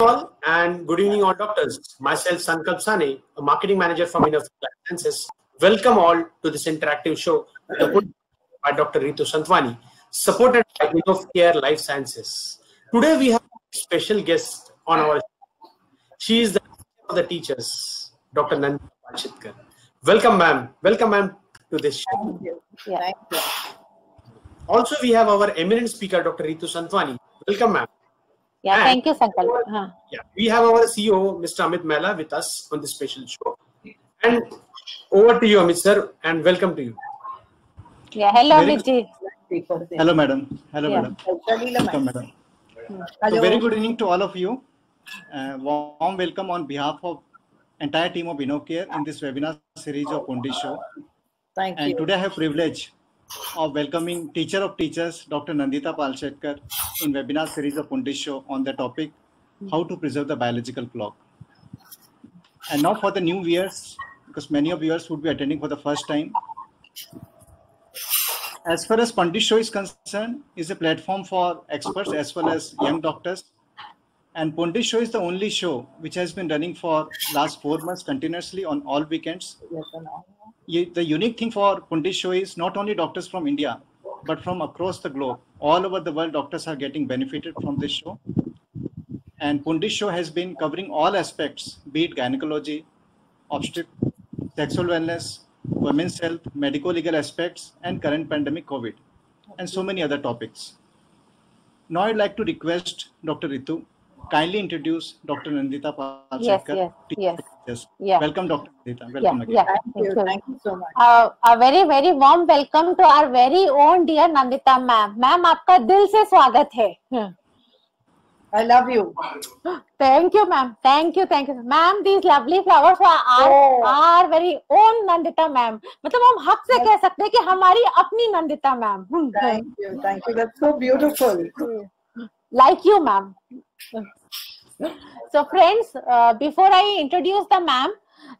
all and good evening all doctors. Myself Sankalp Sane, a marketing manager from Innovacare Life Sciences. Welcome all to this interactive show by Dr. Ritu Santwani, supported by Innovacare Life Sciences. Today we have a special guest on our show. She is the of the teachers, Dr. Nandita Palshetkar. Welcome ma'am. Welcome ma'am to this show. Thank you. Yeah. Thank you. Also we have our eminent speaker, Dr. Ritu Santwani. Welcome ma'am. Yeah, And- thank you, Sankalp. Huh. Yeah, we have our CEO, Mr. Amit Mehla, with us on this special show. And over to you, Amit sir, and welcome to you. Yeah, hello, Very Amit ji. People say. Hello, madam. Hello, Yeah. madam. Welcome, ma'am. madam. So very good evening to all of you. Uh, warm welcome on behalf of entire team of InnoCare in this webinar series of Pundit Show. Thank And you. And today I have privilege of welcoming teacher of teachers, Dr. Nandita Palshetkar, in webinar series of Pundit Show on the topic how to preserve the biological clock. And now for the new viewers, because many of viewers would be attending for the first time. As far as Pundit Show is concerned, is a platform for experts as well as young doctors. And Pundit Show is the only show which has been running for last four months continuously on all weekends the unique thing for Pundit show is not only doctors from India, but from across the globe. All over the world, doctors are getting benefited from this show. And Pundit show has been covering all aspects, be it gynecology, obstet, sexual wellness, women's health, medical legal aspects, and current pandemic COVID, and so many other topics. Now I'd like to request Dr. Ritu kindly introduce Dr. Nandita Yes, Palshetkar. yes, teacher yes. of. Yeah, Welcome, Dr. Nandita. Welcome yeah, again. yeah. Thank you. Thank you so much. Uh, a very very warm welcome to our very own dear Nandita ma'am. Ma'am आपका दिल से स्वागत है. Hmm. I love you. Thank you, ma'am. Thank you, thank you, ma'am. These lovely flowers are our, Oh. our very own Nandita ma'am. मतलब हम हक से कह सकते हैं कि हमारी अपनी Nandita ma'am. Hmm. Thank you. Thank you. That's so beautiful. like you, ma'am. So, friends, uh, before I introduce the ma'am,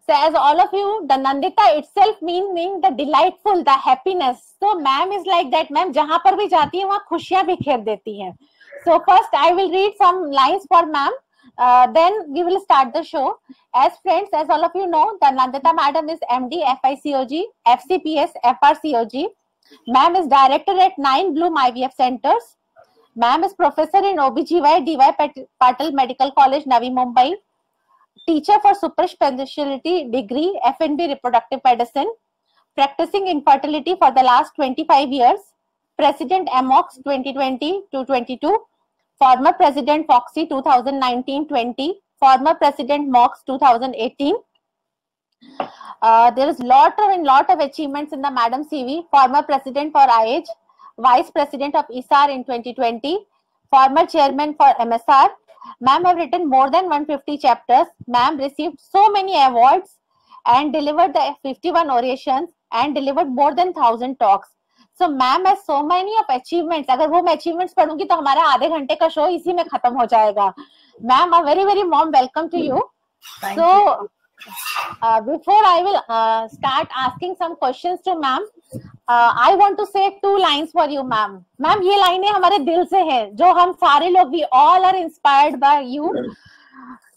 so as all of you, the Nandita itself meaning the delightful, the happiness. So, ma'am is like that. Ma'am, जहाँ पर भी जाती है वहाँ खुशियाँ बिखेर देती हैं. So, first I will read some lines for ma'am. Uh, then we will start the show. As friends, as all of you know, the Nandita madam is MD, FICOG, FCPS, FRCOG. Ma'am is director at Nine Bloom IVF Centers. Ma'am is professor in OBGY, DY Pat- Patil Medical College, Navi Mumbai. Teacher for super specialty degree, FNB Reproductive Medicine. Practicing infertility for the last 25 years. President MOGS 2020 to 22. Former President FOGSI 2019-20. Former President MOGS 2018. Uh, there is lot of lot of achievements in the Madam CV. Former President for IH, Vice President of ISAR in 2020, former Chairman for MSR. Ma'am have written more than 150 chapters. Ma'am received so many awards and delivered the 51 orations and delivered more than 1000 talks. So ma'am has so many of achievements. अगर वो मैं achievements पढ़ूंगी तो हमारा आधे घंटे का show इसी में खत्म हो जाएगा. Ma'am, a very very warm welcome to you. Thank you. So, uh, before I will uh, start asking some questions to ma'am, uh, want to say two lines for you, ma'am. Ma'am, ये लाइनें हमारे दिल से हैं, जो हम सारे लोग we all are inspired by you.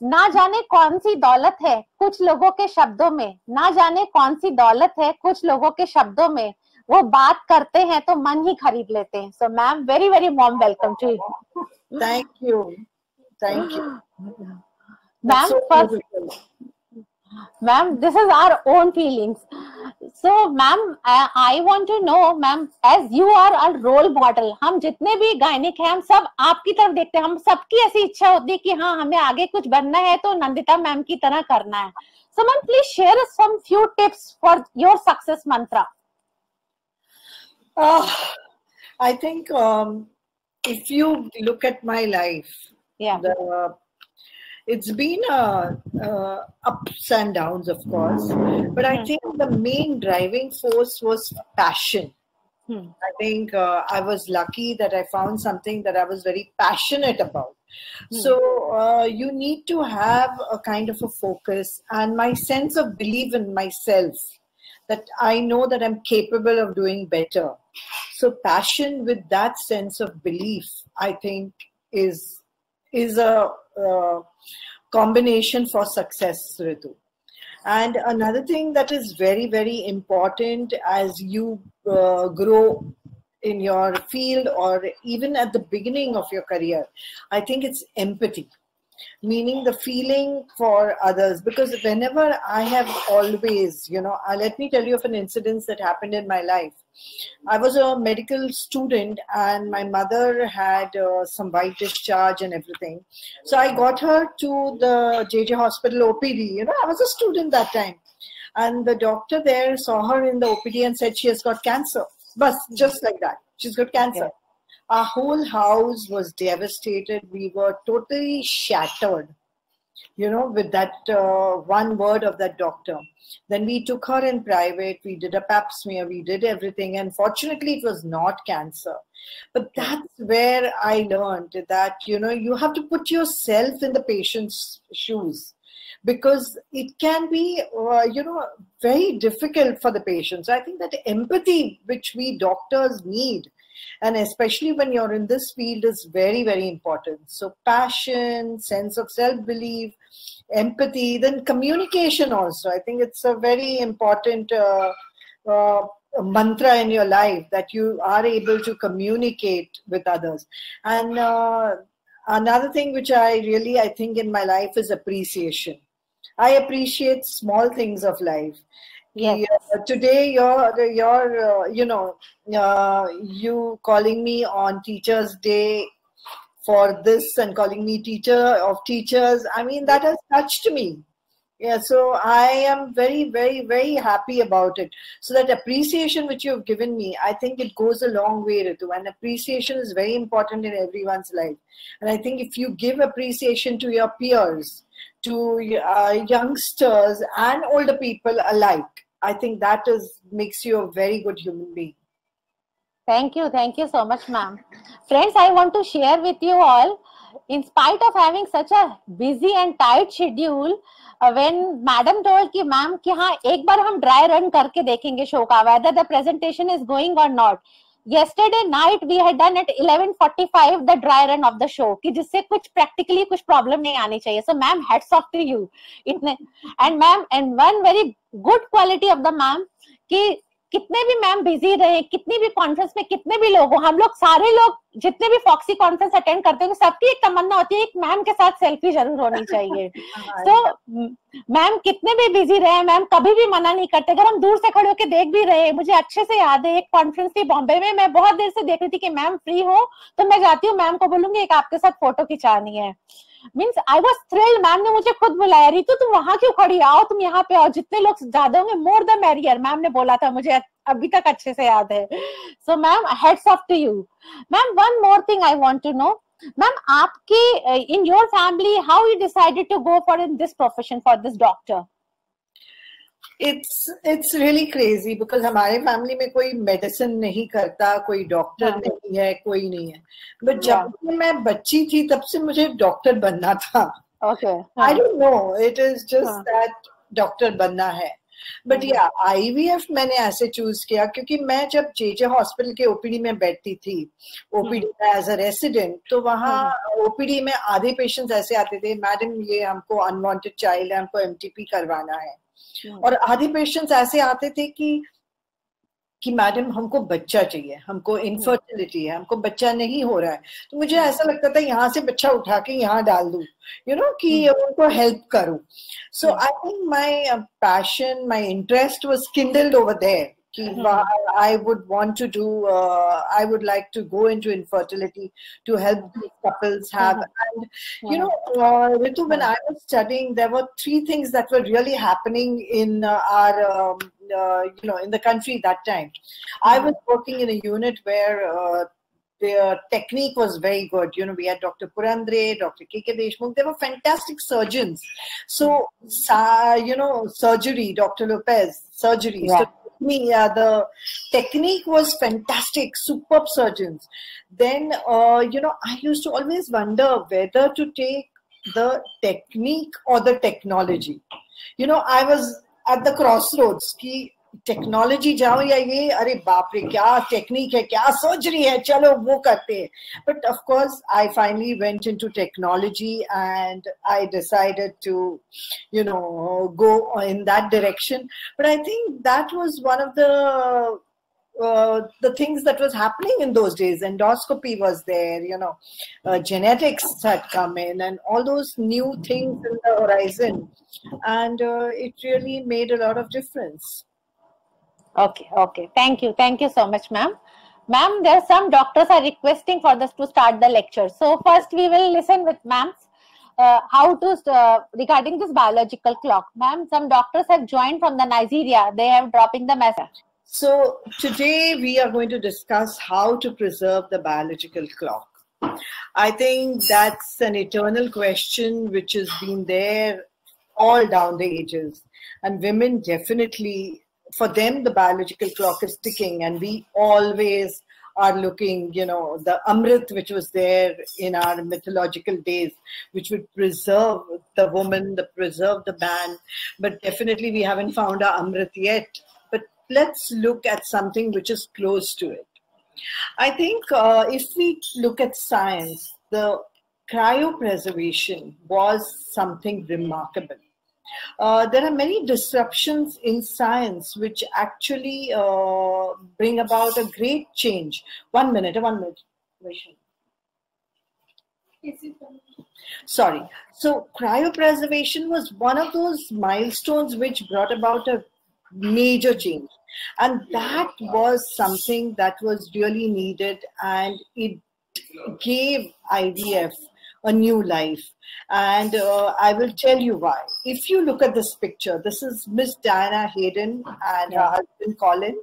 ना जाने कौन सी दौलत है कुछ लोगों के शब्दों में ना जाने कौन सी दौलत है कुछ लोगों के शब्दों में वो बात करते हैं तो मन ही खरीद लेते हैं so ma'am very very mom welcome to you thank you. Thank you. Ma'am first. Ma'am this is our own feelings so ma'am I, I want to know ma'am as you are our role model हम जितने भी gynaec हैं हम सब आपकी तरफ़ देखते हैं हम सबकी ऐसी इच्छा होती है कि हाँ हमें आगे कुछ बनना है तो नंदिता मैम की तरह करना है so ma'am please share some few tips for your success mantra Ah, I think um, if you look at my life, yeah the it's been uh, uh, ups and downs, of course, but I Hmm. think the main driving force was passion. Hmm. I think uh, I was lucky that I found something that I was very passionate about. Hmm. So uh, you need to have a kind of a focus and my sense of belief in myself that I know that I'm capable of doing better. So passion with that sense of belief, I think, is is a, a combination for success, Ritu. And another thing that is very, very important as you uh, grow in your field or even at the beginning of your career, I think it's empathy meaning the feeling for others. Because whenever i have always you know uh, let me tell you of an incident that happened in my life. I was a medical student and my mother had uh, some white discharge and everything. So i got her to the jj hospital opd you know i was a student that time. And the doctor there saw her in the opd and said she has got cancer. But just like that. She's got cancer. Yeah our whole house was devastated. We were totally shattered, you know, with that uh, one word of that doctor. Then we took her in private. We did a pap smear. We did everything. And fortunately, it was not cancer. But that's where I learned that, you know, you have to put yourself in the patient's shoes because it can be uh, you know very difficult for the patients i think that empathy which we doctors need and especially when you're in this field is very very important. So passion sense of self belief empathy then communication also. I think it's a very important uh, uh, mantra in your life that you are able to communicate with others. And uh, another thing which i really i think in my life is appreciation. I appreciate small things of life Yes. Uh, today, you're, you're uh, you know, uh, you calling me on Teachers' Day for this and calling me teacher of teachers. I mean, that has touched me. Yeah, so I am very, very, very happy about it. So that appreciation which you've given me, I think it goes a long way, Ritu. And appreciation is very important in everyone's life. And I think if you give appreciation to your peers, to uh, youngsters and older people alike. I think that is makes you a very good human being. Thank you. Thank you so much ma'am. Friends i want to share with you all in spite of having such a busy and tight schedule uh, when madam told ki ma'am ki ek bar hum dry run karke dekhenge show whether the presentation is going or not yesterday night we had done at 11:45 the dry run of the show कि जिससे कुछ practically कुछ problem नहीं आनी चाहिए so ma'am hats off to you इतने and ma'am and one very good quality of the ma'am कि कितने भी मैम बिज़ी रहे कितनी भी कॉन्फ्रेंस में कितने भी लोग हो हम लोग सारे लोग जितने भी फॉक्सी कॉन्फ्रेंस अटेंड करते हैं सबकी एक तमन्ना होती है एक मैम के साथ सेल्फी ज़रूर होनी चाहिए। तो मैम कितने भी बिज़ी रहे मैम कभी भी मना नहीं करते। अगर हम दूर से खड़े होकर देख भी रहे मुझे अच्छे से याद है एक कॉन्फ्रेंस थी बॉम्बे में मैं बहुत देर से देख रही थी कि मैम फ्री हो तो मैं जाती हूँ मैम को बोलूँगी एक आपके साथ फ़ोटो खिंचानी है। Means I was thrilled ma'am ने मुझे खुद बुलाया। रितु, तुम वहाँ क्यों खड़ी आओ, तुम यहाँ पे आओ। जितने लोग ज़्यादा होंगे मोर द मैरियर मैम ने बोला था मुझे। अभी तक अच्छे से याद है। So ma'am heads off to you ma'am one more thing I want to know ma'am आपकी in your family how you decided to go for in this profession for this doctor it's it's really crazy because हमारे family में कोई medicine नहीं करता कोई doctor हाँ. नहीं है कोई नहीं है। बट जब मैं बच्ची थी तब से मुझे डॉक्टर बनना था। I don't know it is just that doctor बनना है। बट या आईवीएफ मैंने ऐसे चूज़ किया क्योंकि मैं जब जेजे हॉस्पिटल के ओपीडी में बैठती थी ओपीडी में एज अ रेसिडेंट तो वहाँ ओपीडी में आधे पेशेंट्स ऐसे आते थे मैडम ये हमको अनवांटेड चाइल्ड है हमको एमटीपी करवाना है। और आधे पेशेंट्स ऐसे आते थे कि कि मैडम हमको बच्चा चाहिए हमको इनफर्टिलिटी है हमको बच्चा नहीं हो रहा है। तो मुझे ऐसा लगता था यहाँ से बच्चा उठा के यहाँ डाल दू यू नो कि उनको हेल्प करूँ। So I think my passion my interest was kindled over there I would want to do, uh, I would like to go into infertility to help these couples have. And, you know, uh, Ritu, when I was studying, there were three things that were really happening in uh, our um, uh, you know in the country that time. I was working in a unit where uh, their technique was very good. You know, we had Dr. Purandare, Dr. K.K. Deshmukh. They were fantastic surgeons. So, you know, surgery, Dr. Lopez, surgery. Yeah. So, me, the technique was fantastic, superb surgeons. Then, uh, you know, I used to always wonder whether to take the technique or the technology. You know, I was at the crossroads ki technology जाओ या ये अरे बाप रे क्या technique है क्या सोच रही है चलो वो करते हैं but of course I finally went into technology and I decided to you know go in that direction but i think that was one of the uh, the things that was happening in those days endoscopy was there you know uh, genetics had come in and all those new things in the horizon and uh, it really made a lot of difference Okay, okay. Thank you. Thank you so much, ma'am. Ma'am, there are some doctors are requesting for us to start the lecture. So first we will listen with ma'am uh, how to uh, regarding this biological clock. Ma'am, some doctors have joined from the Nigeria. They have dropping the message. So, today we are going to discuss how to preserve the biological clock. I think that's an eternal question which has been there all down the ages. And women definitely, for them, the biological clock is ticking, and we always are looking, you know, the Amrit which was there in our mythological days, which would preserve the woman, the preserve the man. But definitely we haven't found our Amrit yet. But let's look at something which is close to it. I think uh, if we look at science, the cryopreservation was something remarkable. Uh, there are many disruptions in science which actually uh, bring about a great change. One minute, one minute. Sorry. So, cryopreservation was one of those milestones which brought about a major change. And that was something that was really needed, and it gave IVF a new life. And uh, I will tell you why. If you look at this picture, this is Miss Diana Hayden and her husband Colin.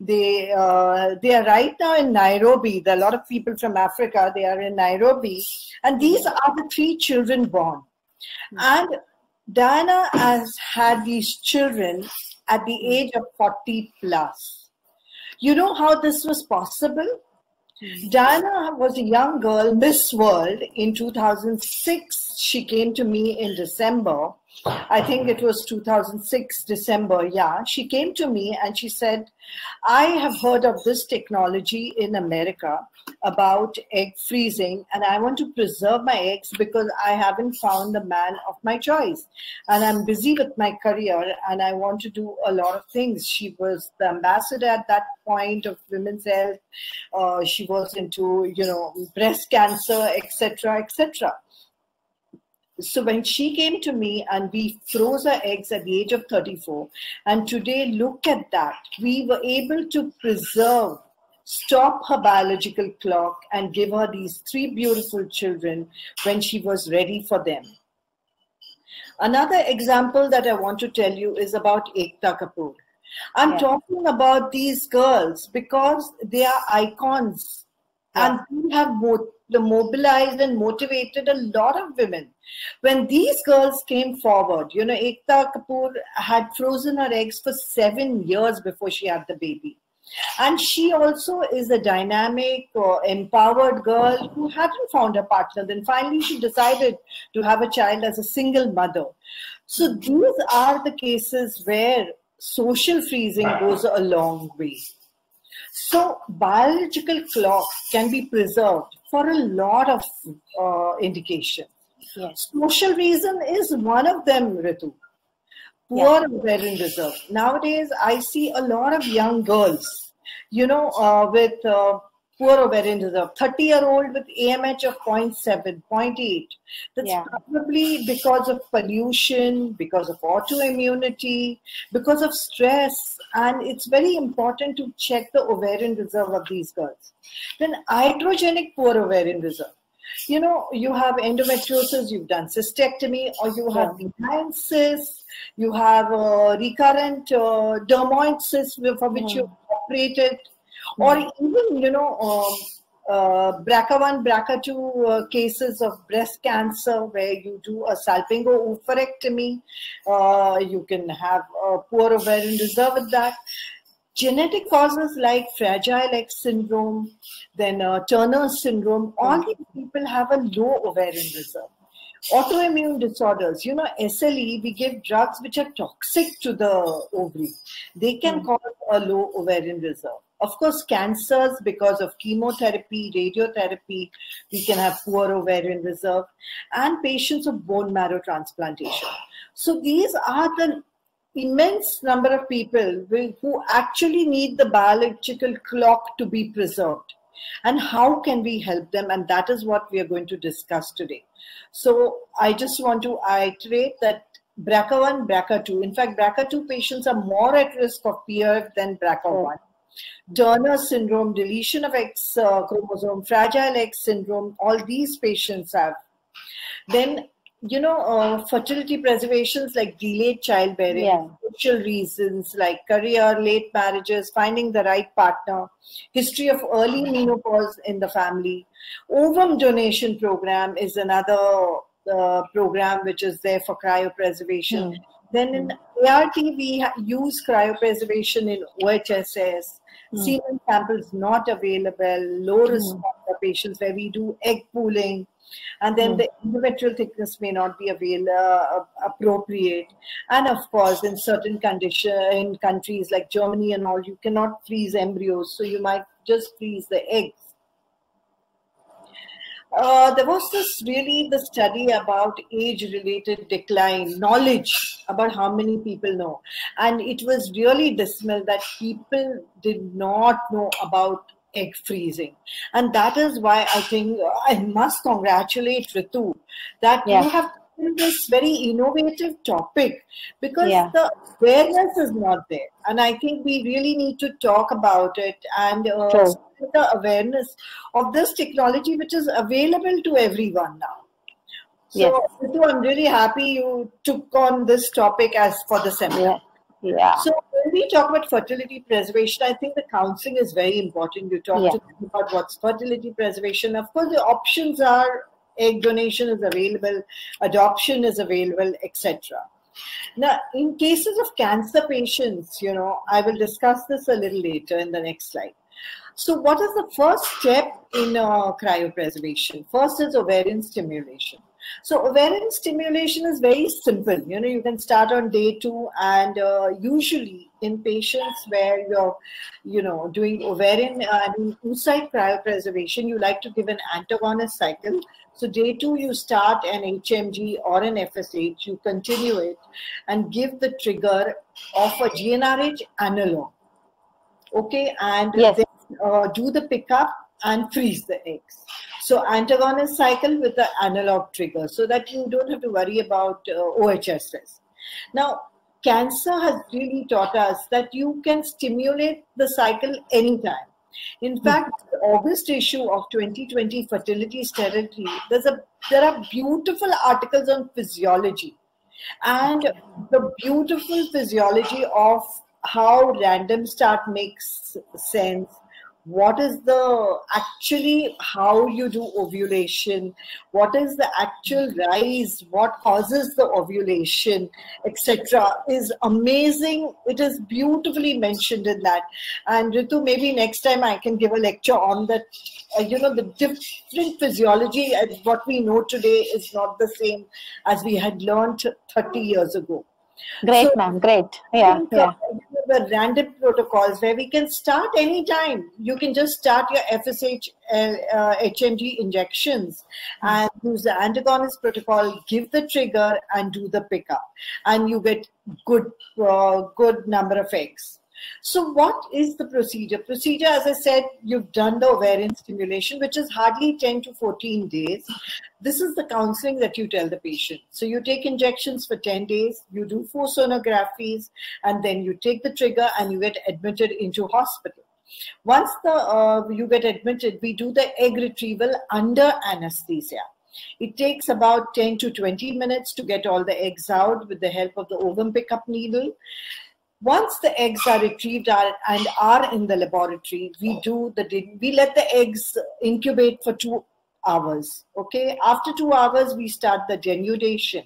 They uh, they are right now in Nairobi. There are a lot of people from Africa. They are in Nairobi, and these are the three children born. And Diana has had these children at the age of 40 plus. You know how this was possible? Diana was a young girl, Miss World in 2006. She came to me in December. I think it was 2006, December. Yeah. She came to me and she said, I have heard of this technology in America about egg freezing, and I want to preserve my eggs because I haven't found the man of my choice. And I'm busy with my career and I want to do a lot of things. She was the ambassador at that point of women's health. Uh, she was into, you know, breast cancer, etc., etc. So when she came to me and we froze her eggs at the age of 34, and today look at that, we were able to preserve, stop her biological clock, and give her these three beautiful children when she was ready for them. Another example that I want to tell you is about Ekta Kapoor. I'm Yeah. talking about these girls because they are icons and we have mo- mobilized and motivated a lot of women. When these girls came forward, you know, Ekta Kapoor had frozen her eggs for seven years before she had the baby. And she also is a dynamic, uh, empowered girl who hadn't found a partner. Then finally, she decided to have a child as a single mother. So these are the cases where social freezing goes a long way. So biological clock can be preserved for a lot of uh, indications. Yes. Social reason is one of them, Ritu. Poor ovarian reserve. Nowadays, I see a lot of young girls, you know, uh, with uh, poor ovarian reserve. 30 year old with AMH of 0.7, 0.8. That's Yeah. probably because of pollution, because of autoimmunity, because of stress. And it's very important to check the ovarian reserve of these girls. Then iatrogenic poor ovarian reserve. You know, you have endometriosis, you've done cystectomy, or you have benign cysts, you have uh, recurrent uh, dermoid cysts for which you've operated, or even, you know, um, uh, BRCA1, BRCA2 uh, cases of breast cancer where you do a salpingo oophorectomy. Uh, you can have a poor ovarian reserve with that. Genetic causes like Fragile X syndrome, then uh, Turner syndrome, all these people have a low ovarian reserve. autoimmune disorders you know SLE we give drugs which are toxic to the ovary they can Mm. cause a low ovarian reserve of course cancers because of chemotherapy radiotherapy we can have poor ovarian reserve and patients of bone marrow transplantation so these are the immense number of people who actually need the biological clock to be preserved and how can we help them and that is what we are going to discuss today so i just want to iterate that BRCA1, BRCA2. In fact, BRCA2 patients are more at risk of PF than BRCA1. Turner syndrome, deletion of X uh, chromosome, fragile X syndrome, all these patients have. Then, you know, uh, fertility preservations like delayed childbearing, Yeah. social reasons like career, late marriages, finding the right partner, history of early menopause in the family. Ovum donation program is another uh, program which is there for cryopreservation. Mm. Then in ART, we use cryopreservation in OHSS. Mm. Semen samples not available, low Mm. responder patients where we do egg pooling. And then Mm. the endometrial thickness may not be avail- uh, appropriate. And of course, in certain condition in countries like Germany and all, you cannot freeze embryos, so you might just freeze the eggs. Uh, there was this really the study about age-related decline, knowledge about how many people know, and it was really dismal that people did not know about egg freezing, and that is why I think uh, I must congratulate Ritu that Yeah. you have taken this very innovative topic because Yeah. the awareness is not there, and I think we really need to talk about it and uh, spread the awareness of this technology which is available to everyone now. So, Yes. Ritu, I'm really happy you took on this topic as for the seminar. Yeah. Yeah. So when we talk about fertility preservation, I think the counseling is very important. You talk Yeah. to them about what's fertility preservation. Of course, the options are egg donation is available, adoption is available, etc. Now, in cases of cancer patients, you know, I will discuss this a little later in the next slide. So, what is the first step in uh, cryopreservation? First is ovarian stimulation. So, ovarian stimulation is very simple. You know, you can start on day two, and uh, usually in patients where you're, you know, doing ovarian uh, and oocyte cryopreservation, you like to give an antagonist cycle. So, day two, you start an HMG or an FSH, you continue it, and give the trigger of a GnRH analog. Okay, and Yes. then uh, do the pickup and freeze the eggs. So antagonist cycle with the analog trigger so that you don't have to worry about uh, OHSS. Now, cancer has really taught us that you can stimulate the cycle anytime. In fact, the August issue of 2020 Fertility Sterility, there's a there are beautiful articles on physiology and the beautiful physiology of how random start makes sense what is the actually how you do ovulation? What is the actual rise? What causes the ovulation etc is amazing. It is beautifully mentioned in that. And ritu maybe next time i can give a lecture on that uh, you know the different physiology. And what we know today is not the same as we had learned 30 years ago Great, So- ma'am. Great. Yeah. think, Yeah. uh, the random protocols where we can start anytime. You can just start your FSH, uh, uh, HMG injections and use the antagonist protocol, give the trigger and do the pickup. And you get good, uh, good number of eggs. So what is the procedure? Procedure, as I said, you've done the ovarian stimulation, which is hardly 10 to 14 days. This is the counseling that you tell the patient. So you take injections for 10 days, you do four sonographies, and then you take the trigger and you get admitted into hospital. Once the uh, you get admitted, we do the egg retrieval under anesthesia. It takes about 10 to 20 minutes to get all the eggs out with the help of the ovum pickup needle. Once the eggs are retrieved and are in the laboratory, we do the we let the eggs incubate for two hours. Okay, after two hours, we start the denudation.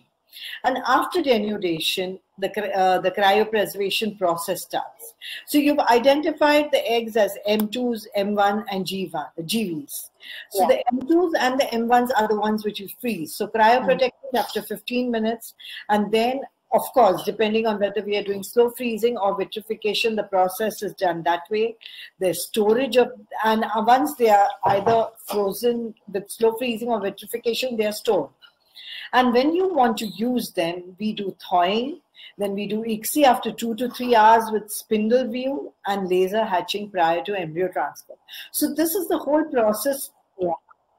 And after denudation, the, uh, the cryopreservation process starts. So you've identified the eggs as M2s, M1, and G1, GVs. So Yeah. the M2s and the M1s are the ones which you freeze. So cryoprotected after 15 minutes, and then of course, depending on whether we are doing slow freezing or vitrification, the process is done that way. The storage of, and uh, once they are either frozen with slow freezing or vitrification, they are stored. And when you want to use them, we do thawing, then we do ICSI after two to three hours with spindle view and laser hatching prior to embryo transfer. So this is the whole process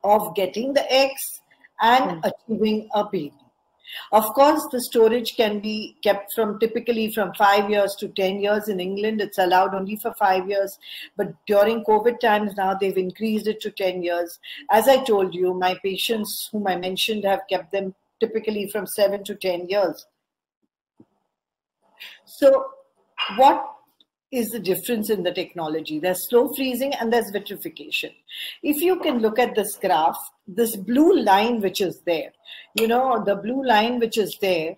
of getting the eggs and hmm. achieving a baby. Of course, the storage can be kept from typically from five years to 10 years. In England, it's allowed only for five years. But during COVID times now, they've increased it to 10 years. As I told you, my patients whom I mentioned have kept them typically from seven to 10 years. So, what is the difference in the technology? There's slow freezing and there's vitrification. If you can look at this graph, this blue line which is there, you know, the blue line which is there,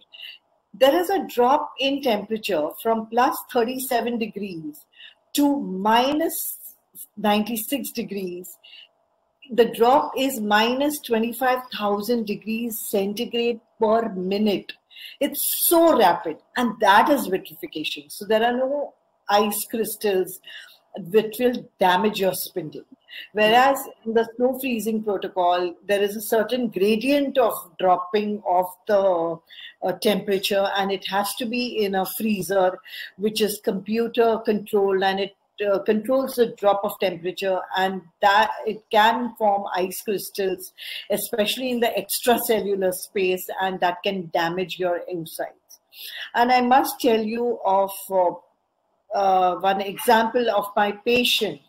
there is a drop in temperature from plus 37 degrees to minus 96 degrees. The drop is minus 25,000 degrees centigrade per minute. It's so rapid, and that is vitrification. So there are no ice crystals which will damage your spindle. Whereas in the slow freezing protocol, there is a certain gradient of dropping of the uh, temperature, and it has to be in a freezer which is computer controlled and it uh, controls the drop of temperature and that it can form ice crystals especially in the extracellular space and that can damage your oocytes and i must tell you of uh, uh, one example of my patient.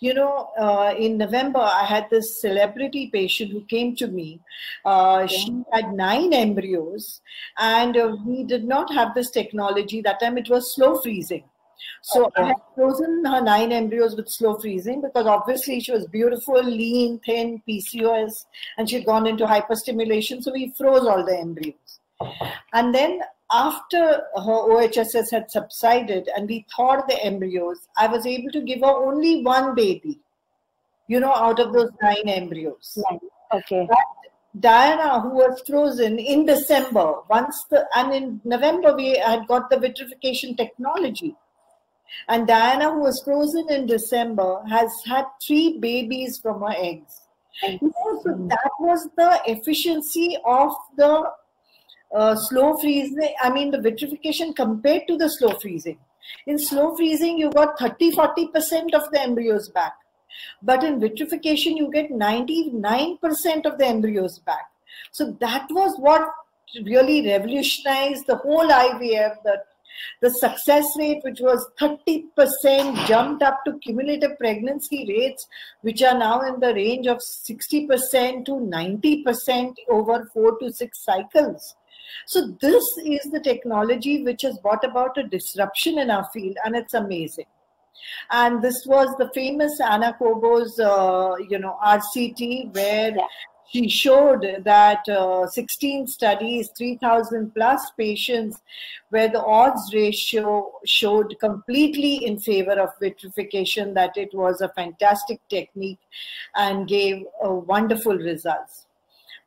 You know uh, in november i had this celebrity patient who came to me. Uh, she had nine embryos and uh, we did not have this technology. That time it was slow freezing. So I had frozen her nine embryos with slow freezing because obviously she was beautiful, lean, thin, PCOS, and she had gone into hyperstimulation. So we froze all the embryos. And then after her OHSS had subsided and we thawed the embryos, I was able to give her only one baby, you know, out of those nine embryos. Okay. Diana, who was frozen in December, once the and in November we had got the vitrification technology. And Diana, who was frozen in December, has had three babies from her eggs. Know, so that was the efficiency of the uh, slow freezing, I mean, the vitrification compared to the slow freezing. In slow freezing, you got 30 40% of the embryos back. But in vitrification, you get 99% of the embryos back. So that was what really revolutionized the whole IVF. The, the success rate, which was 30%, jumped up to cumulative pregnancy rates, which are now in the range of 60% to 90% over four to six cycles. So this is the technology which has brought about a disruption in our field, and it's amazing. And this was the famous Ana Cobo's, uh, you know, RCT, where Yeah. she showed that uh, 16 studies, 3,000 plus patients, where the odds ratio showed completely in favor of vitrification, that it was a fantastic technique and gave uh, wonderful results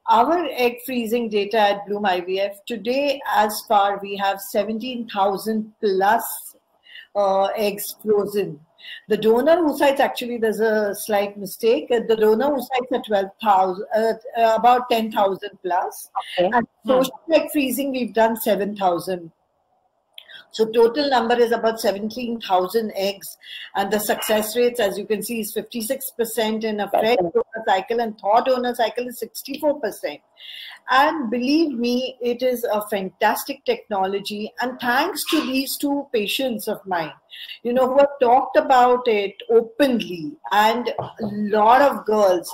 our egg freezing data at Bloom IVF today, as far we have 17,000 plus uh, eggs frozen. The donor oocytes actually there's a slight mistake. Uh, The donor oocytes are 12,000, uh, uh, about 10,000 plus. Okay. And social egg freezing we've done 7,000. So total number is about 17,000 eggs, and the success rates, as you can see, is 56% in a fresh donor cycle, and thaw donor cycle is 64%. And believe me, it is a fantastic technology. And thanks to these two patients of mine, you know, who have talked about it openly, and a lot of girls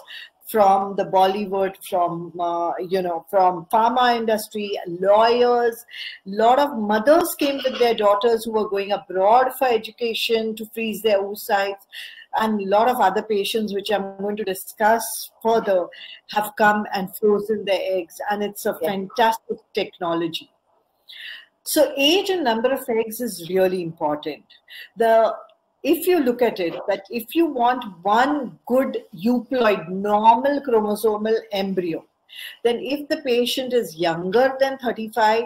from the Bollywood, from uh, you know, from pharma industry, lawyers. A lot of mothers came with their daughters who were going abroad for education to freeze their oocytes, and a lot of other patients, which I'm going to discuss further, have come and frozen their eggs, and it's a Yeah. fantastic technology. So age and number of eggs is really important. The if you look at it, that if you want one good euploid, normal chromosomal embryo, then if the patient is younger than 35,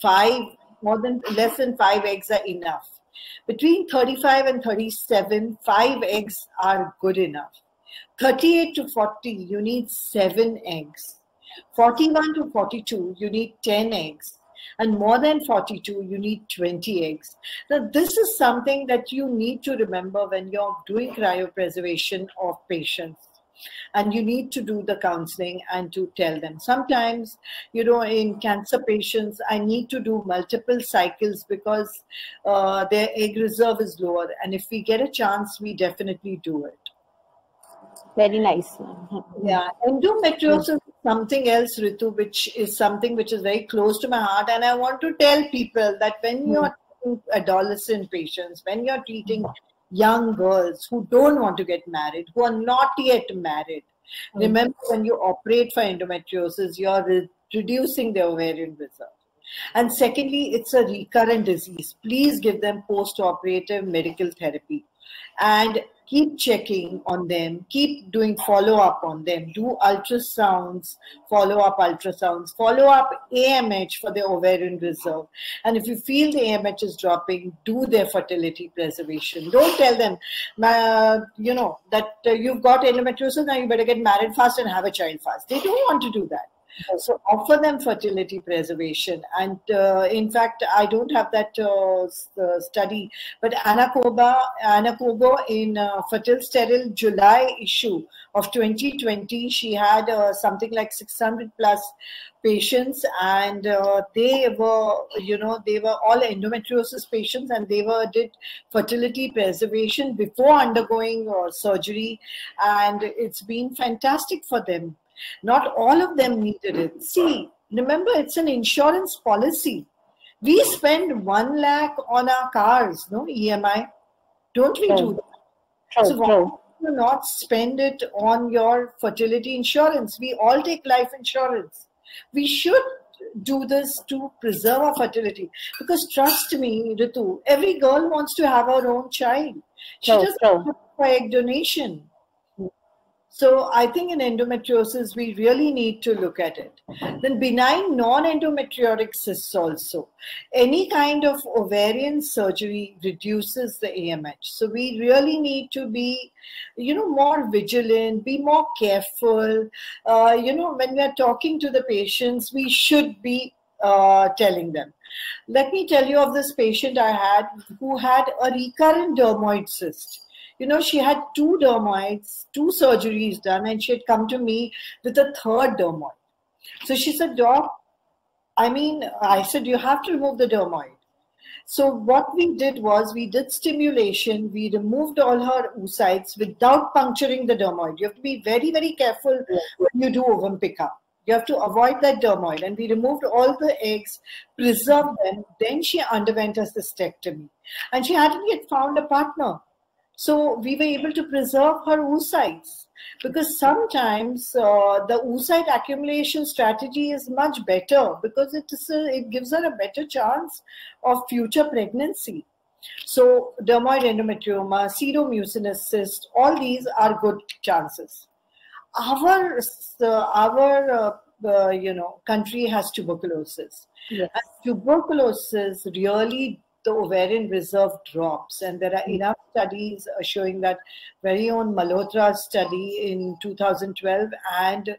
five, more than less than five eggs are enough. Between 35 and 37, five eggs are good enough. 38 to 40, you need seven eggs. 41 to 42, you need 10 eggs and more than 42 you need 20 eggs. Now this is something that you need to remember when you're doing cryopreservation of patients. And you need to do the counseling and to tell them. Sometimes you know in cancer patients i need to do multiple cycles because uh, their egg reserve is lower. And if we get a chance we definitely do it. Very nice yeah. Endometriosis is something else ritu which is something which is very close to my heart and i want to tell people that when Hmm. you're treating adolescent patients when you're treating young girls who don't want to get married who are not yet married Hmm. remember when you operate for endometriosis you're re- reducing their ovarian reserve and secondly it's a recurrent disease please give them post-operative medical therapy and keep checking on them. Keep doing follow up on them. Do ultrasounds follow up ultrasounds follow up amh for the ovarian reserve. And if you feel the amh is dropping do their fertility preservation. Don't tell them uh, you know that uh, you've got endometriosis now you better get married fast and have a child fast. They don't want to do that so offer them fertility preservation. And uh, in fact i don't have that uh, uh, study but Ana Cobo in uh, fertile sterile july issue of 2020 she had uh, something like 600 plus patients and uh, they were you know they were all endometriosis patients and they were did fertility preservation before undergoing uh, surgery. And it's been fantastic for them not all of them needed it see remember it's an insurance policy we spend 1 lakh on our cars no emi don't we do that true, so why do not spend it on your fertility insurance? We all take life insurance. We should do this to preserve our fertility. Because trust me, Ritu, every girl wants to have her own child. She True, doesn't for egg donation. So I think in endometriosis, we really need to look at it. Then benign non-endometriotic cysts also. Any kind of ovarian surgery reduces the AMH. So we really need to be, you know, more vigilant, be more careful. Uh, you know, when we are talking to the patients, we should be uh, telling them. Let me tell you of this patient I had who had a recurrent dermoid cyst you know, she had two dermoids, two surgeries done, and she had come to me with a third dermoid. So she said, Doc, I mean, I said, you have to remove the dermoid. So what we did was we did stimulation. We removed all her oocytes without puncturing the dermoid. You have to be very, very careful when you do ovum pickup. You have to avoid that dermoid. And we removed all the eggs, preserved them. Then she underwent a cystectomy. And she hadn't yet found a partner. So we were able to preserve her oocytes because sometimes uh, the oocyte accumulation strategy is much better because it, is a, it gives her a better chance of future pregnancy. So dermoid endometrioma, pseudomucinous cyst, all these are good chances. Our uh, our uh, uh, you know country has tuberculosis. Yes. And tuberculosis really the ovarian reserve drops. And there are hmm. enough studies showing that very own malhotra study in 2012 and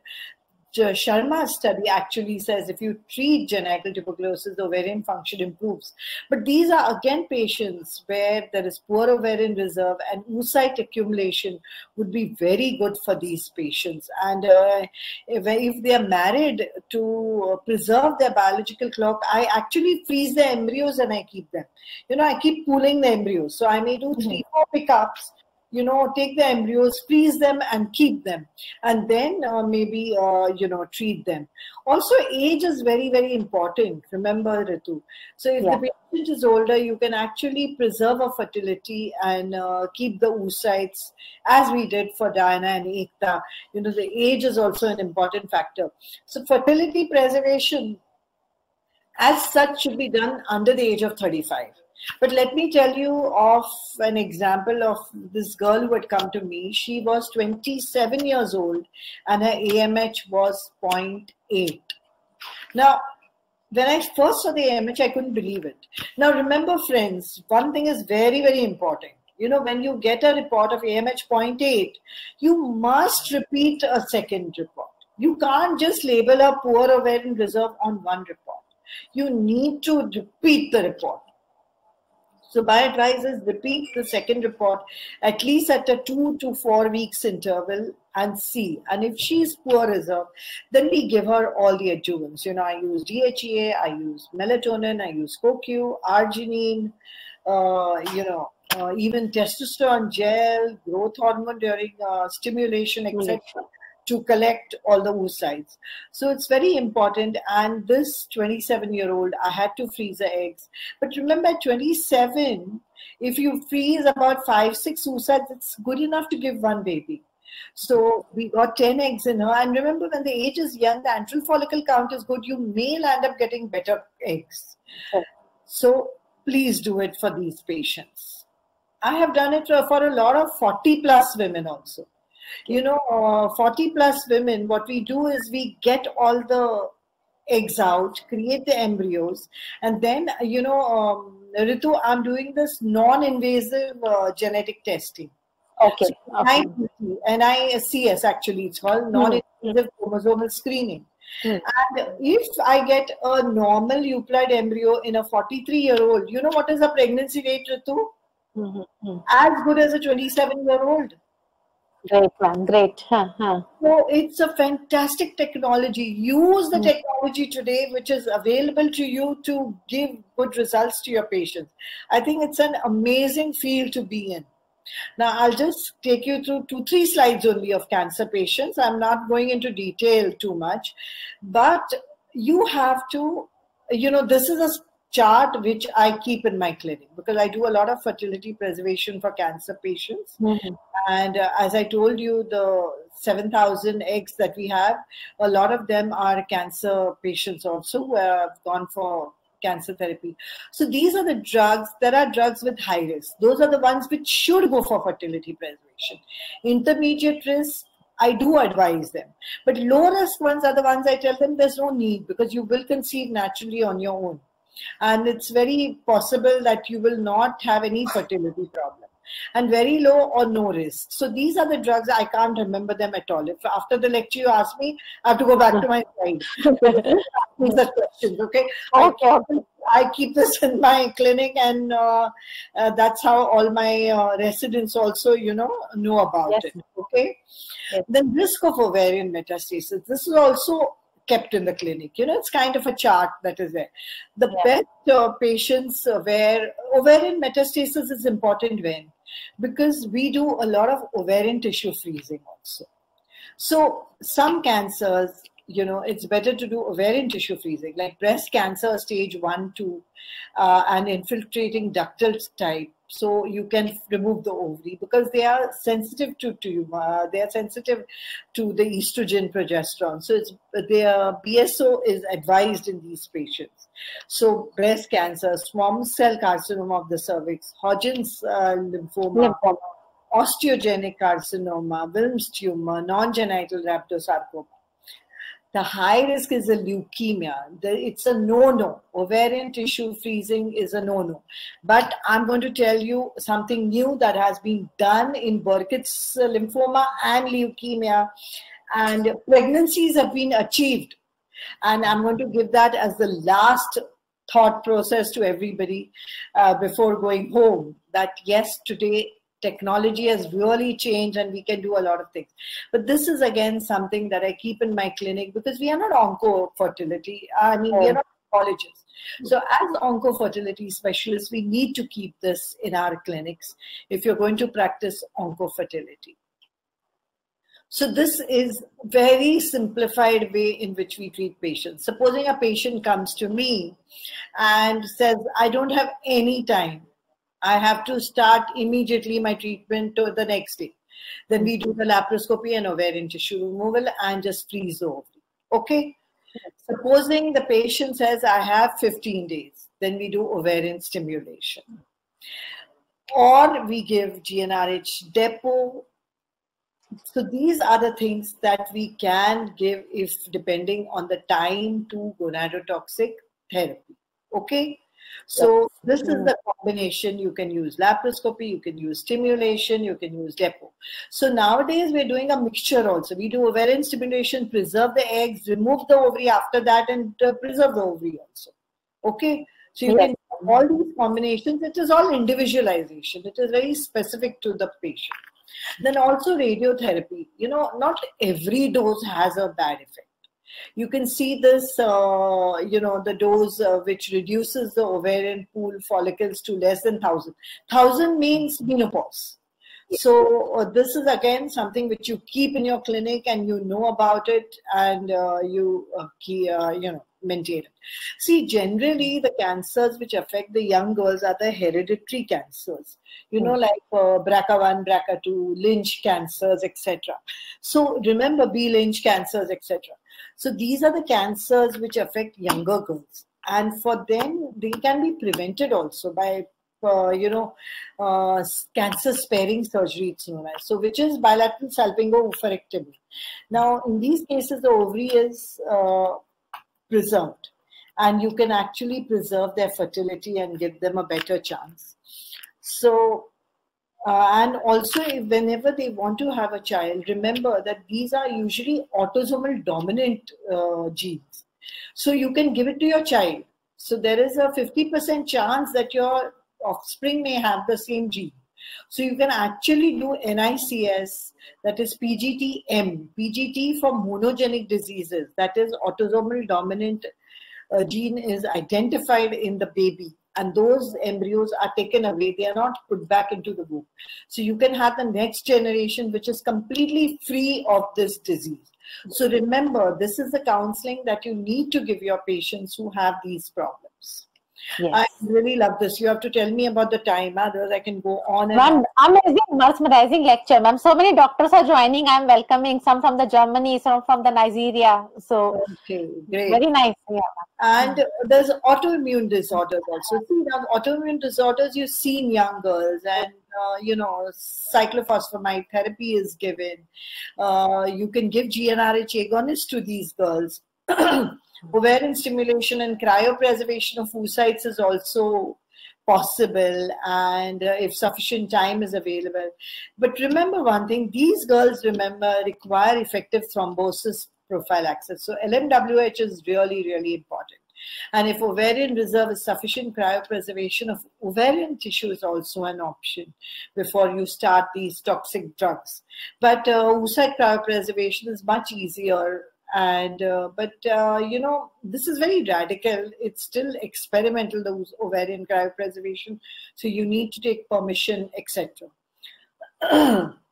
Sharma's study actually says if you treat genital tuberculosis, the ovarian function improves. But these are again patients where there is poor ovarian reserve and oocyte accumulation would be very good for these patients. And uh, if, if they are married to preserve their biological clock, I actually freeze the embryos and I keep them. You know, I keep pooling the embryos. So I may do three, four pickups you know take the embryos freeze them and keep them. And then uh, maybe uh, you know treat them. Also age is very very important. Remember ritu. So if Yeah. the patient is older you can actually preserve a fertility and uh, keep the oocytes as we did for diana and ekta. You know the age is also an important factor. So fertility preservation as such should be done under the age of 35. But let me tell you of an example of this girl who had come to me. She was 27 years old and her AMH was 0.8. Now, when I first saw the AMH, I couldn't believe it. Now, remember, friends, one thing is very, very important. You know, when you get a report of AMH 0.8, you must repeat a second report. You can't just label a poor or ovarian reserve on one report. You need to repeat the report. So my advice is repeat the second report at least at a two to four weeks interval and see. And if she's poor reserve, then we give her all the adjuvants. You know, I use DHEA, I use melatonin, I use CoQ, arginine, uh, you know, uh, even testosterone gel, growth hormone during uh, stimulation, etc to collect all the oocytes. So it's very important. And this 27 year old, I had to freeze the eggs. But remember, 27, if you freeze about five, six oocytes, it's good enough to give one baby. So we got 10 eggs in her. And remember, when the age is young, the antral follicle count is good. You may land up getting better eggs. So please do it for these patients. I have done it for a lot of 40 plus women also you know, uh, 40 plus women, what we do is we get all the eggs out, create the embryos, and then, you know, um, Ritu, I'm doing this non invasive uh, genetic testing. Okay. So okay. NICS actually, it's called non invasive mm-hmm. chromosomal screening. Mm. And if I get a normal euploid embryo in a 43 year old, you know what is the pregnancy rate, Ritu? Mm-hmm. As good as a 27 year old. Great one, great. Huh, huh. So it's a fantastic technology. Use the mm. technology today, which is available to you to give good results to your patients. I think it's an amazing field to be in. Now, I'll just take you through two, three slides only of cancer patients. I'm not going into detail too much, but you have to, you know, this is a chart which I keep in my clinic because I do a lot of fertility preservation for cancer patients. Mm-hmm. And uh, as I told you, the 7,000 eggs that we have, a lot of them are cancer patients also who have gone for cancer therapy. So these are the drugs, there are drugs with high risk. Those are the ones which should go for fertility preservation. Intermediate risk, I do advise them. But low risk ones are the ones I tell them there's no need because you will conceive naturally on your own. And it's very possible that you will not have any fertility problem and very low or no risk. So these are the drugs. I can't remember them at all. If after the lecture you ask me, I have to go back to my slide. are questions. Okay. Okay. I, I keep this in my clinic, and uh, uh, that's how all my uh, residents also, you know, know about yes. it. Okay. Yes. Then risk of ovarian metastasis. This is also kept in the clinic. You know, it's kind of a chart that is there. The yeah. best uh, patients where ovarian metastasis is important when because we do a lot of ovarian tissue freezing also. So some cancers, you know, it's better to do ovarian tissue freezing, like breast cancer stage one, two, uh, and infiltrating ductal type so you can remove the ovary because they are sensitive to tumor uh, they are sensitive to the estrogen progesterone. So it's their bso is advised in these patients. So breast cancer squamous cell carcinoma of the cervix hodgkin's uh, lymphoma, lymphoma. osteogenic carcinoma wilms tumor non-genital rhabdosarcoma the high risk is a leukemia. It's a no-no. Ovarian tissue freezing is a no-no. But I'm going to tell you something new that has been done in Burkitt's lymphoma and leukemia, and pregnancies have been achieved. And I'm going to give that as the last thought process to everybody uh, before going home. That yes, today technology has really changed and we can do a lot of things. But this is again something that I keep in my clinic because we are not onco fertility. I mean, we are oh. not oncologists. So, as onco fertility specialists, we need to keep this in our clinics if you're going to practice onco fertility. So this is very simplified way in which we treat patients. Supposing a patient comes to me and says, I don't have any time I have to start immediately my treatment to the next day. Then we do the laparoscopy and ovarian tissue removal and just freeze the ovary. Okay. Supposing the patient says, I have 15 days, then we do ovarian stimulation. Or we give GnRH depot. So these are the things that we can give if depending on the time to gonadotoxic therapy. Okay. So this is the combination. You can use laparoscopy, you can use stimulation, you can use depot. So nowadays we're doing a mixture also. We do ovarian stimulation, preserve the eggs, remove the ovary after that, and uh, preserve the ovary also. Okay. So you Yes. can all these combinations. It is all individualization. It is very specific to the patient. Then also radiotherapy. You know, not every dose has a bad effect you can see this uh, you know the dose uh, which reduces the ovarian pool follicles to less than 1000 1000 means menopause. So uh, this is again something which you keep in your clinic and you know about it and uh, you uh, key, uh, you know maintain it. See generally the cancers which affect the young girls are the hereditary cancers. You know like uh, BRCA1 BRCA2 lynch cancers etc so remember b lynch cancers etc so these are the cancers which affect younger girls, and for them they can be prevented also by uh, you know uh, cancer sparing surgery it's known as so which is bilateral salpingo-oophorectomy. Now in these cases the ovary is uh, preserved, and you can actually preserve their fertility and give them a better chance. So uh, and also, whenever they want to have a child, remember that these are usually autosomal dominant uh, genes. So you can give it to your child. So there is a 50% chance that your offspring may have the same gene. So you can actually do NICS, that is PGT-M, PGT for monogenic diseases, that is autosomal dominant uh, gene is identified in the baby and those embryos are taken away. They are not put back into the womb. So you can have the next generation which is completely free of this disease. So remember this is the counseling that you need to give your patients who have these problems Yes. i really love this you have to tell me about the time otherwise i can go on and Ma'am, amazing, mesmerizing lecture, ma'am. So many doctors are joining. I'm welcoming some from the Germany, some from the Nigeria. So okay great very nice. Yeah. and there's autoimmune disorders also see now autoimmune disorders you see in young girls and uh, you know cyclophosphamide therapy is given uh, you can give gnrh agonist to these girls ovarian stimulation and cryopreservation of oocytes is also possible and uh, if sufficient time is available. But remember one thing these girls remember require effective thrombosis prophylaxis so lmwh is really really important. And if ovarian reserve is sufficient cryopreservation of ovarian tissue is also an option before you start these toxic drugs. But uh, oocyte cryopreservation is much easier and uh, but uh, you know this is very radical. It's still experimental the ovarian cryopreservation. So you need to take permission etc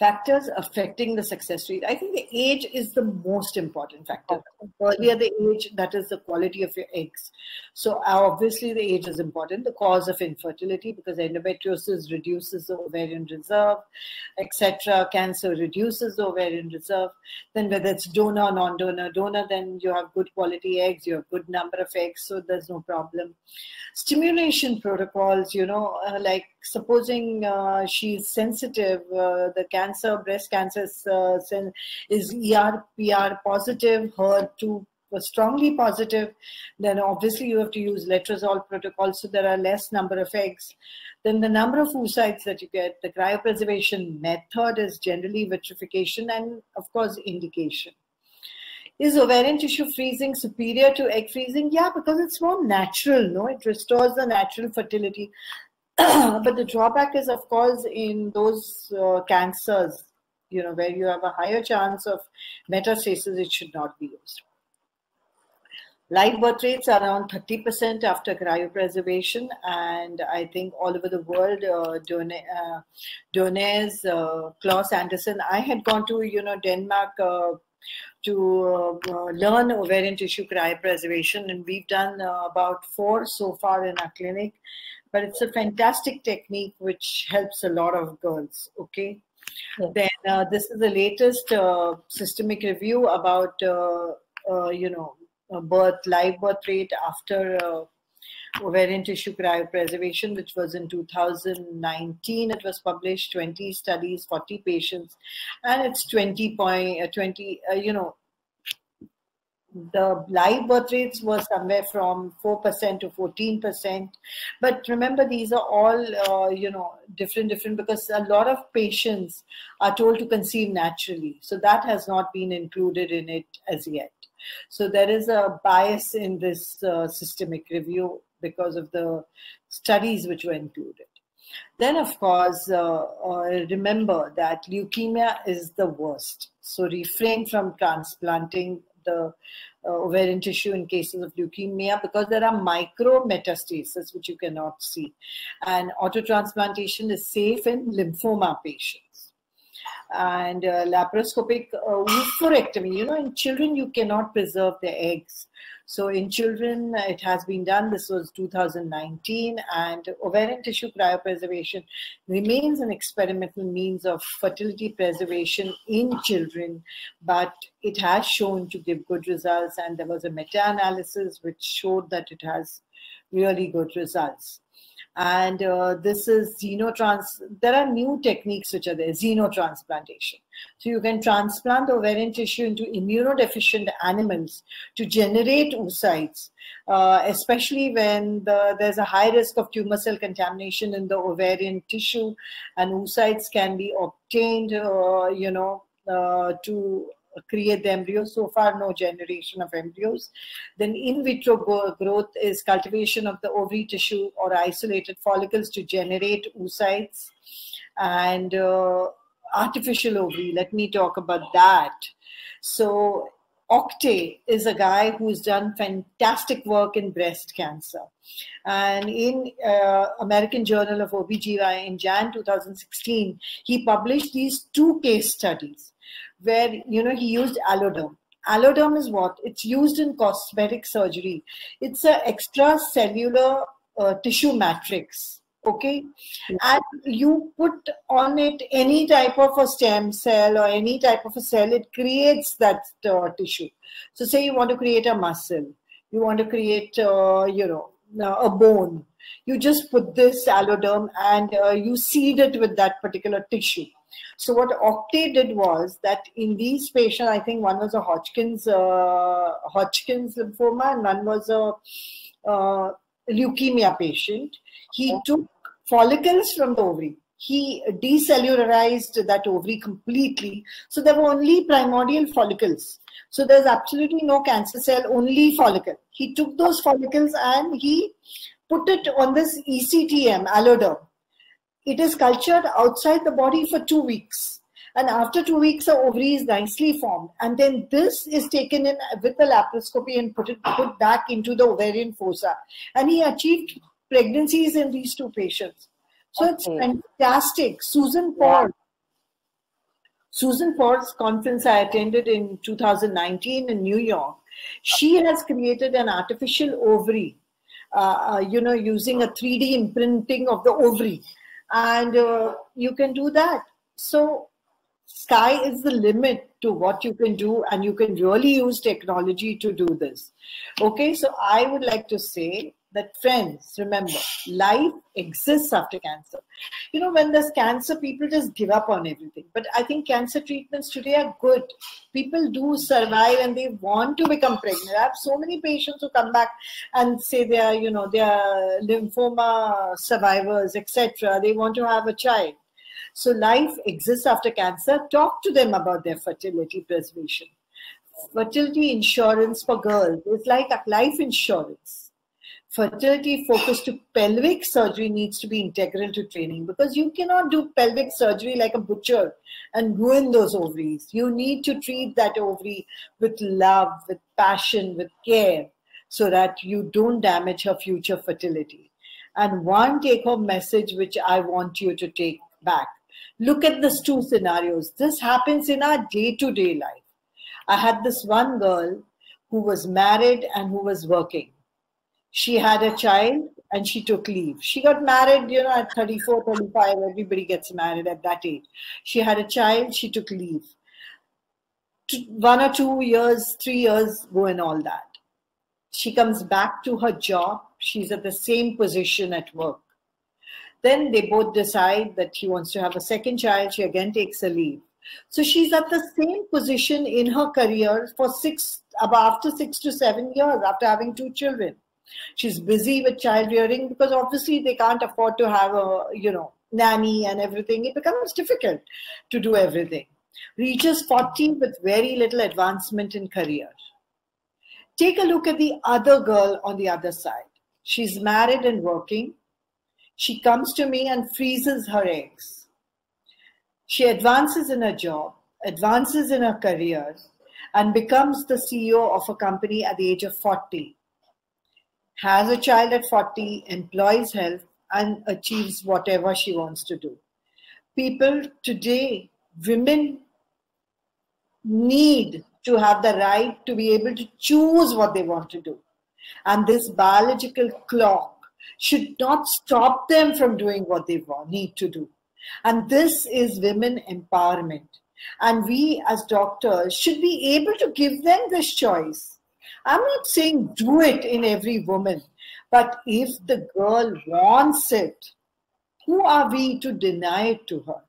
factors affecting the success rate. I think the age is the most important factor. Earlier the age that is the quality of your eggs. So uh, obviously the age is important. The cause of infertility because endometriosis reduces the ovarian reserve etc cancer reduces the ovarian reserve. Then whether it's donor or non-donor donor then you have good quality eggs you have good number of eggs so there's no problem. Stimulation protocols you know uh, like supposing uh, she's sensitive uh, the cancer breast cancer is, uh, is er pr positive HER2 strongly positive then obviously you have to use letrozole protocol so there are less number of eggs. Then the number of oocytes that you get the cryopreservation method is generally vitrification and of course indication. Is ovarian tissue freezing superior to egg freezing? Yeah because it's more natural no? It restores the natural fertility but the drawback is of course in those uh, cancers you know where you have a higher chance of metastasis it should not be used. Live birth rates are around 30% after cryopreservation and i think all over the world uh, Done, uh, Donnez, uh, Claus Andersen i had gone to you know denmark uh, to uh, learn ovarian tissue cryopreservation and we've done uh, about four so far in our clinic but it's a fantastic technique which helps a lot of girls okay Yes. then uh, this is the latest uh, systemic review about uh, uh, you know, birth, live birth rate after uh, ovarian tissue cryopreservation, which was in 2019. It was published, 20 studies, 40 patients, and it's 20 point, uh, 20, uh, you know, the live birth rates were somewhere from 4% to 14% but remember these are all uh, you know different different because a lot of patients are told to conceive naturally. So that has not been included in it as yet. So there is a bias in this uh, systemic review because of the studies which were included. Then of course uh, uh remember that leukemia is the worst. So refrain from transplanting the uh, ovarian tissue in cases of leukemia because there are micro metastases which you cannot see. And autotransplantation is safe in lymphoma patients. And uh, laparoscopic uh, oophorectomy, you know, in children you cannot preserve the eggs. So in children, it has been done. This was 2019, and ovarian tissue cryopreservation remains an experimental means of fertility preservation in children, but it has shown to give good results. And there was a meta-analysis which showed that it has really good results and uh, this is xenotrans there are new techniques which are there xenotransplantation. So you can transplant the ovarian tissue into immunodeficient animals to generate oocytes uh, especially when the, there's a high risk of tumor cell contamination in the ovarian tissue and oocytes can be obtained uh, you know uh, to create the embryos. So far, no generation of embryos. Then in vitro growth is cultivation of the ovary tissue or isolated follicles to generate oocytes. And uh, artificial ovary, let me talk about that. So Oktay is a guy who's done fantastic work in breast cancer. And in uh, American Journal of OBGYN in Jan 2016, he published these two case studies where you know he used alloderm. Alloderm is what? It's used in cosmetic surgery. It's an extracellular uh, tissue matrix okay? And you put on it any type of a stem cell or any type of a cell it creates that uh, tissue. So say you want to create a muscle. You want to create uh, you know a bone. You just put this alloderm and uh, you seed it with that particular tissue so what Oktay did was that in these patients, I think one was a Hodgkin's uh, Hodgkin's lymphoma and one was a uh, leukemia patient. He took follicles from the ovary. He decellularized that ovary completely. So there were only primordial follicles. So there's absolutely no cancer cell, only follicle. He took those follicles and he put it on this ECTM, alloderm it is cultured outside the body for two weeks. And after two weeks, the ovary is nicely formed. And then this is taken in with the laparoscopy and put, it, put back into the ovarian fossa. And he achieved pregnancies in these two patients. So okay. it's fantastic. Susan Paul. Yeah. Susan Paul's conference I attended in 2019 in New York. She has created an artificial ovary, uh, uh you know, using a 3D imprinting of the ovary and uh, you can do that. So sky is the limit to what you can do and you can really use technology to do this. Okay so i would like to say that friends remember life exists after cancer. You know when there's cancer people just give up on everything. But i think cancer treatments today are good. People do survive and they want to become pregnant. I have so many patients who come back and say they are you know they are lymphoma survivors etc they want to have a child. So life exists after cancer. Talk to them about their fertility preservation. Fertility insurance for girls is like a life insurance fertility focus to pelvic surgery needs to be integral to training because you cannot do pelvic surgery like a butcher and ruin those ovaries. You need to treat that ovary with love, with passion, with care so that you don't damage her future fertility. And one take home message which I want you to take back look at these two scenarios. This happens in our day to day life. I had this one girl who was married and who was working she had a child and she took leave. She got married, you know, at 34, 35. Everybody gets married at that age. She had a child, she took leave. one or two years, three years go and all that. She comes back to her job. She's at the same position at work. Then they both decide that she wants to have a second child. She again takes a leave. So she's at the same position in her career for six, after six to seven years after having two children. She's busy with child rearing because obviously they can't afford to have a, you know, nanny and everything. It becomes difficult to do everything. Reaches 40 with very little advancement in career. Take a look at the other girl on the other side. She's married and working. She comes to me and freezes her eggs. She advances in her job, advances in her career, and becomes the CEO of a company at the age of 40. Has a child at 40, employs health, and achieves whatever she wants to do. People today, women need to have the right to be able to choose what they want to do. And this biological clock should not stop them from doing what they want, need to do. And this is women empowerment. And we as doctors should be able to give them this choice. I'm not saying do it in every woman, but if the girl wants it, who are we to deny it to her?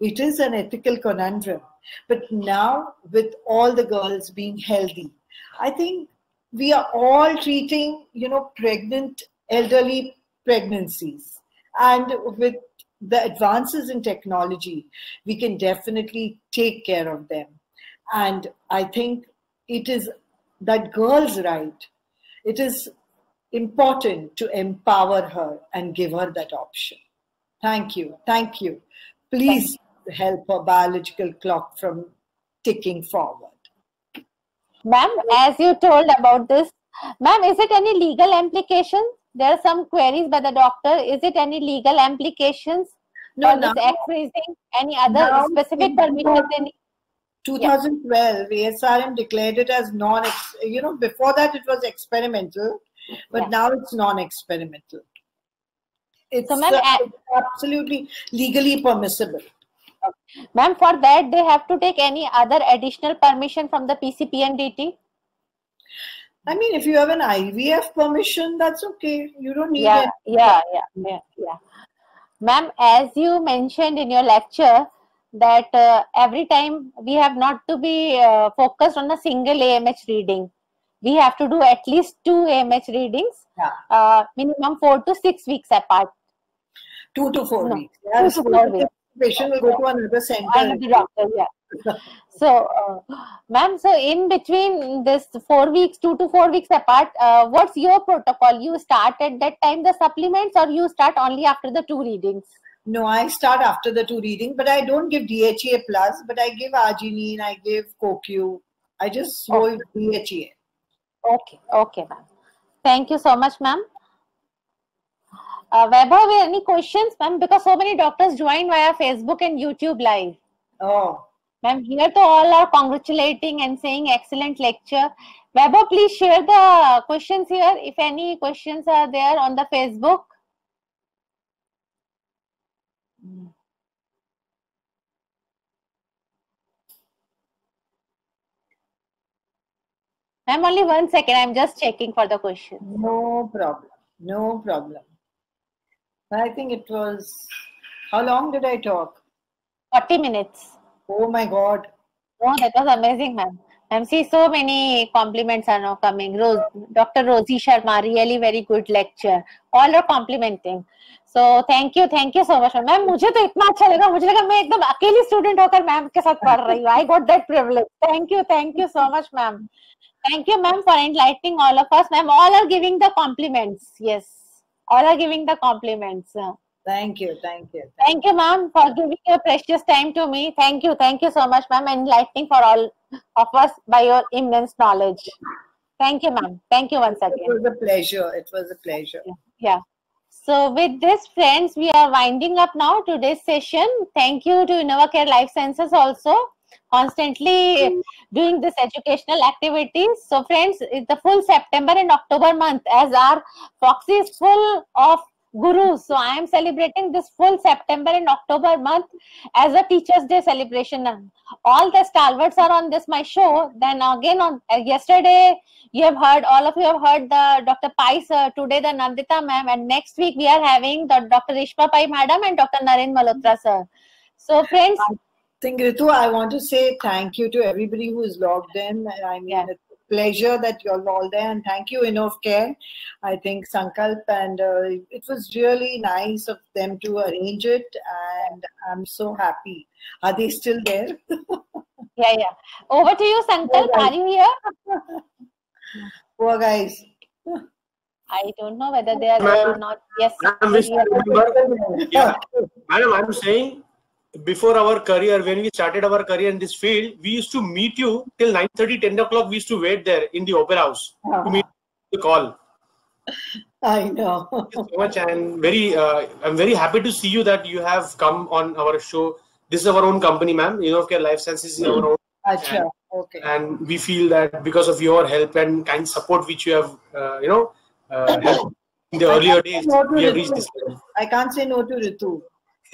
It is an ethical conundrum. But now, with all the girls being healthy, I think we are all treating, you know, pregnant elderly pregnancies. And with the advances in technology, we can definitely take care of them. And I think it is that girl's right. It is important to empower her and give her that option. Thank you. Thank you. Please help her biological clock from ticking forward. Ma'am, as you told about this, ma'am, is it any legal implications? There are some queries by the doctor. Is it any legal implications No, for this now- egg freezing? Any other now specific permission they need? 2012, ASRM declared it as non, you know, before that it was experimental, but Yeah. now it's non-experimental. It's So, uh, absolutely legally permissible. Ma'am, for that they have to take any other additional permission from the PCPNDT? I mean, if you have an IVF permission, that's okay. You don't need yeah, it. yeah, yeah, yeah, yeah. Ma'am, as you mentioned in your lecture, that uh, every time we have not to be uh, focused on a single AMH reading. We have to do at least two AMH readings, Yeah. uh, minimum four to six weeks apart. Two to four No, weeks. Yeah, to so four weeks. patient will go to another center. Another doctor, yeah. So, uh, ma'am, so in between this four weeks, two to four weeks apart, uh, what's your protocol? You start at that time the supplements, or you start only after the two readings? No, I start after the two reading, but I don't give DHEA plus, but I give arginine, I give CoQ. I just hold DHEA. Okay, okay, ma'am. Thank you so much, ma'am. Uh, Vaibhav, any questions, ma'am? Because so many doctors join via Facebook and YouTube live. Oh, Ma'am, here to all are congratulating and saying excellent lecture. Vaibhav, please share the questions here. If any questions are there on the Facebook. Ma'am, only one second. I'm just checking for the question. no problem. No problem. I think it was, how long did I talk? 40 minutes. Oh my God. Oh, that was amazing, ma'am. Ma'am, see, so many compliments are now coming. Rose, Dr. Rosie Sharma, really very good lecture. All are complimenting. So thank you, thank you so much, ma'am. Ma'am मुझे तो इतना अच्छा लगा मुझे लगा मैं एकदम अकेली स्टूडेंट होकर मैम के साथ पढ़ रही हूँ I got that privilege thank you thank you so much ma'am thank you ma'am for enlightening all of us ma'am all are giving the compliments yes all are giving the compliments Thank you. Thank you. Thank you, ma'am, for giving your precious time to me. Thank you. Thank you so much, ma'am, enlightening for all of us by your immense knowledge. Thank you, ma'am. Thank you once again. It was a pleasure. It was a pleasure. Yeah. So with this, friends, we are winding up now today's session. Thank you to Innovacare Life Sciences also constantly doing this educational activities. So friends, it's the full September and October month as our FOGSI is full of gurus. So I am celebrating this full September and October month as a Teachers' Day celebration. All the stalwarts are on this my show. Then again on uh, yesterday you have heard all of you have heard the Dr. Pai sir. Today the Nandita ma'am, and next week we are having the Dr. Rishma Pai madam and Dr. Naren Malhotra sir. So friends, I think Ritu, I want to say thank you to everybody who is logged in. I mean, Yeah. it's pleasure that you're all there, and thank you, Innov Care. I think Sankalp, and uh, it was really nice of them to arrange it, and I'm so happy. Are they still there? yeah, yeah. Over to you, Sankalp. Are you here? Poor guys. I don't know whether they are there or not. Yes. Ma'am, we still remember, yeah, madam, I'm saying before our career, when we started our career in this field, we used to meet you till 9:30, 10 o'clock. We used to wait there in the opera house to meet the call. I know. Thank you so much, and very, uh, I'm very happy to see you that you have come on our show. This is our own company, ma'am. You know, Care Life Sciences is our own, Acha. Okay. and we feel that because of your help and kind support which you have, uh, you know, uh, in the earlier days, we have reached this level. I can't say no to Ritu.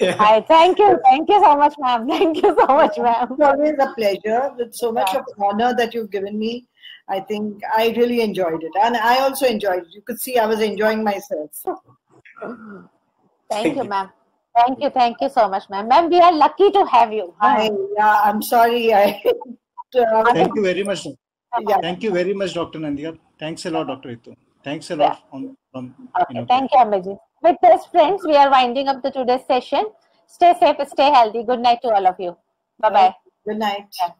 I thank you. Thank you so much, ma'am. Thank you so much, ma'am. It's always a pleasure with so much Yeah. of honor that you've given me. I think I really enjoyed it. And I also enjoyed it. You could see I was enjoying myself. Thank Thank you, you. ma'am. Thank you. Thank you so much, ma'am. Ma'am, we are lucky to have you. I, yeah, I'm sorry. I, uh, Thank you very much. yeah. Thank you very much, Dr. Nandita. Thanks a lot, Dr. Ritu. Thanks a lot on, from Okay, Innov thank you, Ambaji. With this, friends, we are winding up the today's session. Stay safe, stay healthy. Good night to all of you. Bye bye. Good night. Yeah.